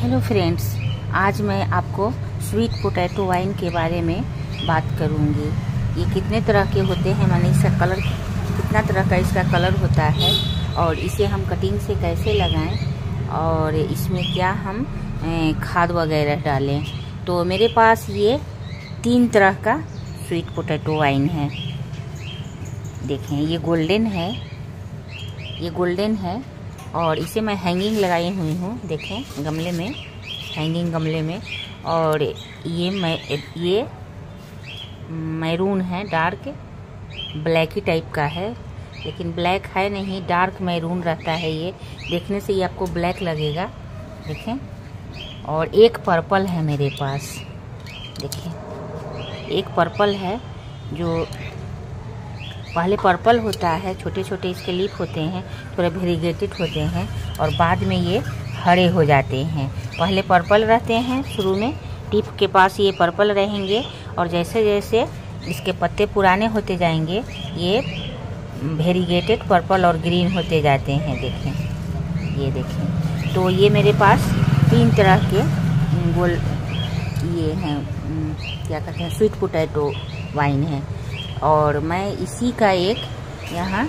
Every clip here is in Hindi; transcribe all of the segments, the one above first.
हेलो फ्रेंड्स आज मैं आपको स्वीट पोटैटो वाइन के बारे में बात करूँगी। ये कितने तरह के होते हैं, मैंने इसका कलर कितना तरह का इसका कलर होता है और इसे हम कटिंग से कैसे लगाएँ और इसमें क्या हम खाद वगैरह डालें। तो मेरे पास ये तीन तरह का स्वीट पोटैटो वाइन है। देखें, ये गोल्डन है, ये गोल्डन है और इसे मैं हैंगिंग लगाई हुई हूँ, देखें, गमले में हैंगिंग गमले में। और ये मैं, ये मैरून है डार्क ब्लैक ही टाइप का है। लेकिन ब्लैक है नहीं डार्क मैरून रहता है ये। देखने से ये आपको ब्लैक लगेगा। देखें, और एक पर्पल है मेरे पास। देखें, एक पर्पल है जो पहले पर्पल होता है छोटे छोटे इसके लीफ होते हैं, थोड़े वेरीगेटेड होते हैं और बाद में ये हरे हो जाते हैं। पहले पर्पल रहते हैं शुरू में, टिप के पास ये पर्पल रहेंगे और जैसे जैसे इसके पत्ते पुराने होते जाएँगे, ये वेरीगेटेड पर्पल और ग्रीन होते जाते हैं, देखें। ये देखें। तो ये मेरे पास तीन तरह के, गोल, ये हैं क्या कहते हैं स्वीट पोटैटो वाइन है। और मैं इसी का एक यहाँ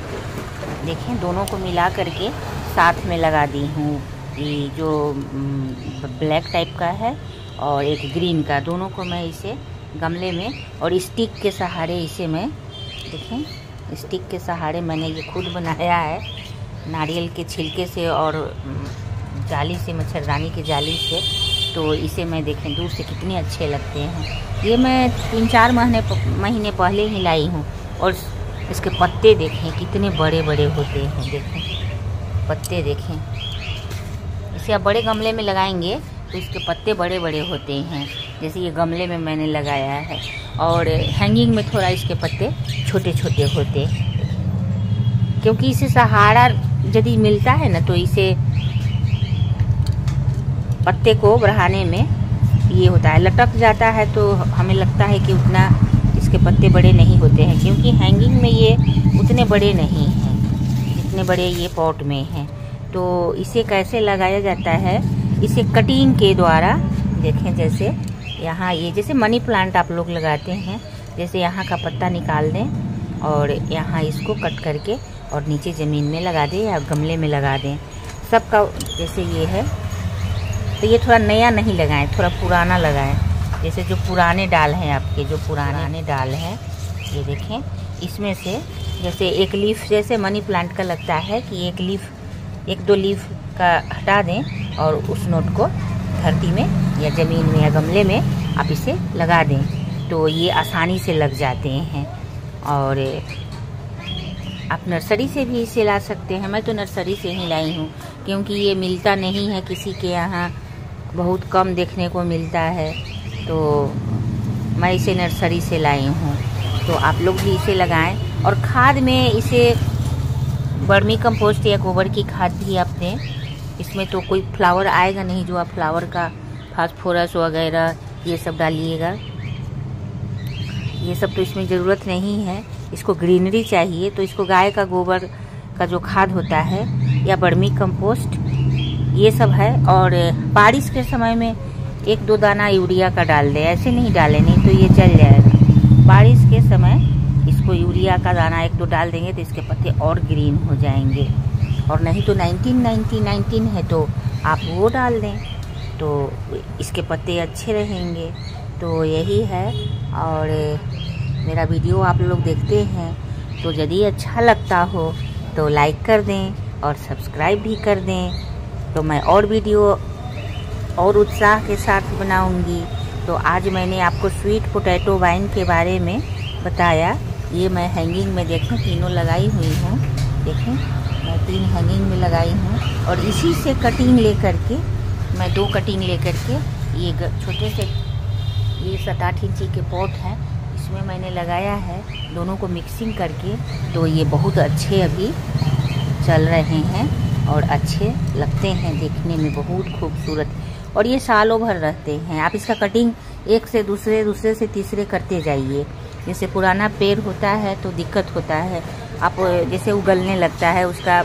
देखें, दोनों को मिला करके साथ में लगा दी हूँ। ये जो ब्लैक टाइप का है और एक ग्रीन का। दोनों को मैं इसे गमले में और स्टिक के सहारे इसे मैं देखें, स्टिक के सहारे मैंने ये खुद बनाया है। नारियल के छिलके से और जाली से, मच्छरदानी की जाली से तो इसे मैं देखें दूर से कितने अच्छे लगते हैं। ये मैं तीन चार महीने महीने पहले ही लाई हूँ और इसके पत्ते देखें, कितने बड़े बड़े होते हैं, देखें। पत्ते देखें। इसे आप बड़े गमले में लगाएँगे तो इसके पत्ते बड़े बड़े होते हैं, जैसे ये गमले में मैंने लगाया है। और हैंगिंग में थोड़ा इसके पत्ते छोटे छोटे होते क्योंकि इसे सहारा यदि मिलता है ना तो इसे पत्ते को बढ़ाने में ये होता है। लटक जाता है तो हमें लगता है कि उतना इसके पत्ते बड़े नहीं होते हैं, क्योंकि हैंगिंग में ये उतने बड़े नहीं हैं जितने बड़े ये पॉट में हैं। तो इसे कैसे लगाया जाता है? इसे कटिंग के द्वारा देखें जैसे यहाँ ये, जैसे मनी प्लांट आप लोग लगाते हैं, जैसे यहाँ का पत्ता निकाल दें और यहाँ इसको कट करके और नीचे ज़मीन में लगा दें या गमले में लगा दें। सबका जैसे ये है तो ये थोड़ा नया नहीं लगाएँ, थोड़ा पुराना लगाएँ। जैसे जो पुराने डाल हैं आपके, जो पुराने डाल हैं, ये देखें। इसमें से जैसे एक लीफ, जैसे मनी प्लांट का लगता है कि एक लीफ, एक दो लीफ का हटा दें और उस नोट को धरती में या ज़मीन में या गमले में आप इसे लगा दें। तो ये आसानी से लग जाते हैं और आप नर्सरी से भी इसे ला सकते हैं। मैं तो नर्सरी से ही लाई हूँ, क्योंकि ये मिलता नहीं है किसी के यहाँ। बहुत कम देखने को मिलता है। तो मैं इसे नर्सरी से लाई हूँ। तो आप लोग भी इसे लगाएँ। और खाद में इसे बर्मी कंपोस्ट या गोबर की खाद भी आप दें। इसमें तो कोई फ्लावर आएगा नहीं, जो आप फ्लावर का फास्फोरस वगैरह ये सब डालिएगा। ये सब तो इसमें ज़रूरत नहीं है। इसको ग्रीनरी चाहिए तो इसको गाय का गोबर का जो खाद होता है या बर्मी कंपोस्ट ये सब है और बारिश के समय में एक दो दाना यूरिया का डाल दे, ऐसे नहीं डाले, नहीं तो ये जल जाएगा। बारिश के समय इसको यूरिया का दाना एक दो डाल देंगे तो इसके पत्ते और ग्रीन हो जाएँगे। और नहीं तो 19 19 है तो आप वो डाल दें तो इसके पत्ते अच्छे रहेंगे। तो यही है और मेरा वीडियो आप लोग देखते हैं। तो यदि अच्छा लगता हो तो लाइक कर दें और सब्सक्राइब भी कर दें। तो मैं और वीडियो और उत्साह के साथ बनाऊँगी। तो आज मैंने आपको स्वीट पोटैटो वाइन के बारे में बताया। ये मैं हैंगिंग में देखें, तीनों लगाई हुई हूँ। देखें, मैं तीन हैंगिंग में लगाई हूँ। और इसी से कटिंग लेकर के, मैं दो कटिंग लेकर के, ये छोटे से, ये सात आठ इंची के पॉट हैं। इसमें मैंने लगाया है, दोनों को मिक्सिंग करके। तो ये बहुत अच्छे अभी चल रहे हैं। और अच्छे लगते हैं देखने में, बहुत खूबसूरत। और ये सालों भर रहते हैं। आप इसका कटिंग एक से दूसरे दूसरे से तीसरे करते जाइए। जैसे पुराना पेड़ होता है तो दिक्कत होता है। आप जैसे उगलने लगता है, उसका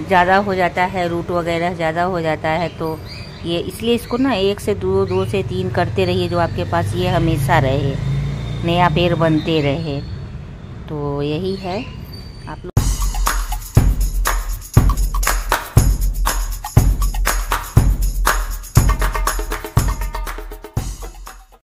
ज़्यादा हो जाता है रूट वगैरह ज़्यादा हो जाता है तो ये इसलिए इसको ना एक से दो दो से तीन करते रहिए जो आपके पास ये हमेशा रहे। नया पेड़ बनते रहे। तो यही है। आप लोग